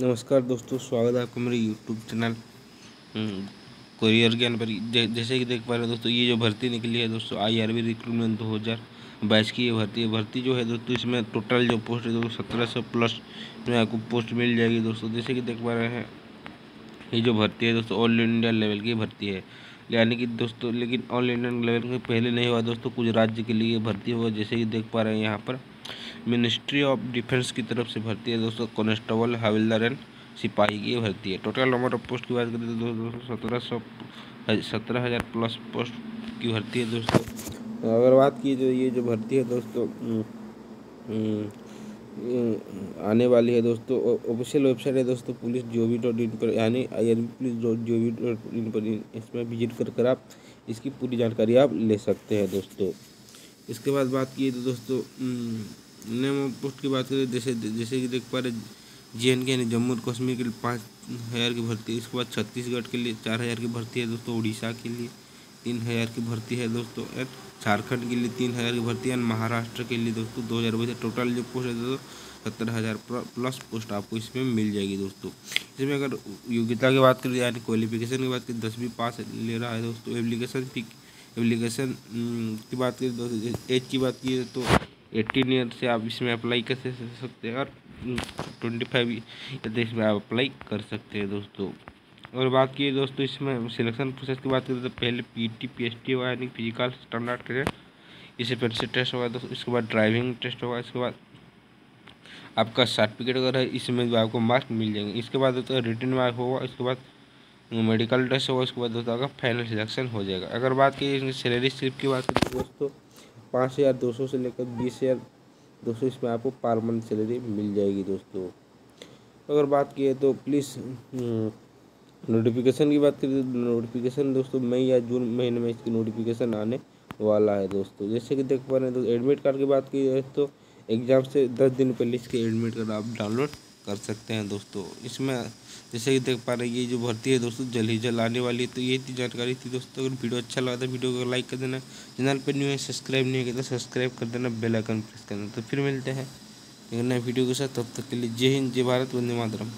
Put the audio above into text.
नमस्कार दोस्तों, स्वागत है आपको मेरे यूट्यूब चैनल कोरियर ज्ञान पर। जैसे कि देख पा रहे हैं दोस्तों, ये जो भर्ती निकली है दोस्तों आई आर बी रिक्रूटमेंट दो हज़ार बाईस की ये भर्ती है। भर्ती जो है दोस्तों, इसमें टोटल जो पोस्ट है दोस्तों, सत्रह सौ प्लस में आपको पोस्ट मिल जाएगी दोस्तों। जैसे कि देख पा रहे हैं, ये जो भर्ती है दोस्तों ऑल इंडिया लेवल की भर्ती है। यानी कि दोस्तों, लेकिन ऑल इंडिया लेवल में पहले नहीं हुआ दोस्तों, कुछ राज्य के लिए भर्ती हुआ। जैसे कि देख पा रहे हैं यहाँ पर मिनिस्ट्री ऑफ़ डिफेंस की तरफ़ से भर्ती है दोस्तों कॉन्स्टेबल हविलदार एंड सिपाही की भर्ती है। टोटल नंबर ऑफ़ पोस्ट की बात करें तो दोस्तों सत्रह सौ सत्रह हज़ार प्लस पोस्ट की भर्ती है दोस्तों। अगर बात की जो ये जो भर्ती है दोस्तों आने वाली है दोस्तों ऑफिशियल वेबसाइट है दोस्तों, पुलिस जो भी डॉट इन पर, यानी आई आर पुलिस जो भी डॉट इन पर इसमें विज़िट कर कर आप इसकी पूरी जानकारी आप ले सकते हैं दोस्तों। इसके बाद बात की तो दोस्तों नेम ऑफ़ पोस्ट की बात करें, जैसे जैसे कि देख पा रहे जे एन के यानी जम्मू और कश्मीर के लिए पाँच हज़ार की भर्ती है, इसके बाद छत्तीसगढ़ के लिए चार हज़ार की भर्ती है दोस्तों, उड़ीसा के लिए तीन हज़ार की भर्ती है दोस्तों, एंड झारखंड के लिए तीन हज़ार की भर्ती है, एंड महाराष्ट्र के लिए दोस्तों दो हज़ार बजे टोटल जो पोस्ट है दोस्तों, सत्तर हज़ार प्लस पोस्ट आपको इसमें मिल जाएगी दोस्तों। इसमें अगर योग्यता की बात करें, यानी क्वालिफिकेशन की बात करें दसवीं पास ले रहा है दोस्तों एप्लीकेशन फ़ी एप्लीकेशन की बात करें एज की बात की तो एटीन ईयर से आप इसमें अप्लाई कर सकते हैं और ट्वेंटी फाइव ईयर इसमें आप अप्लाई कर सकते हैं दोस्तों। और बात की दोस्तों इसमें सिलेक्शन प्रोसेस की बात करें तो पहले P T P S T होगा यानी फ़िज़िकल स्टैंडर्ड टेस्ट इसे फिर से टेस्ट होगा दोस्तों, इसके बाद ड्राइविंग टेस्ट होगा इसके बाद आपका सर्टिफिकेट अगर है, इसमें भी आपको मार्क्स मिल जाएँगे। इसके बाद दोस्तों रिटर्न मार्क होगा, इसके बाद मेडिकल टेस्ट होगा उसके बाद दोस्तों आपका फाइनल सिलेक्शन हो जाएगा। अगर बात की सैलरी स्लिप की बात करें दोस्तों पाँच हज़ार, दो सौ से लेकर बीस हज़ार, दो सौ इसमें आपको पर मंथ सैलरी मिल जाएगी दोस्तों। अगर बात की है तो प्लीज़ नोटिफिकेशन की बात करें तो नोटिफिकेशन दोस्तों मई या जून महीने में इसकी नोटिफिकेशन आने वाला है दोस्तों। जैसे कि देख पा रहे हैं तो एडमिट कार्ड की बात की जाए तो एग्ज़ाम से दस दिन पहले इसके एडमिट कार्ड आप डाउनलोड कर सकते हैं दोस्तों। इसमें जैसे कि देख पा रहे हैं, ये जो भर्ती है दोस्तों, जल्द ही जल्द आने वाली है। तो ये थी जानकारी थी दोस्तों। अगर वीडियो अच्छा लगा तो वीडियो को लाइक कर देना। चैनल पर न्यू है, सब्सक्राइब नहीं किया तो सब्सक्राइब कर देना, बेल आइकन प्रेस करना। तो फिर मिलते हैं नए वीडियो के साथ। तब तक के लिए जय हिंद, जय भारत, वंदे मातरम।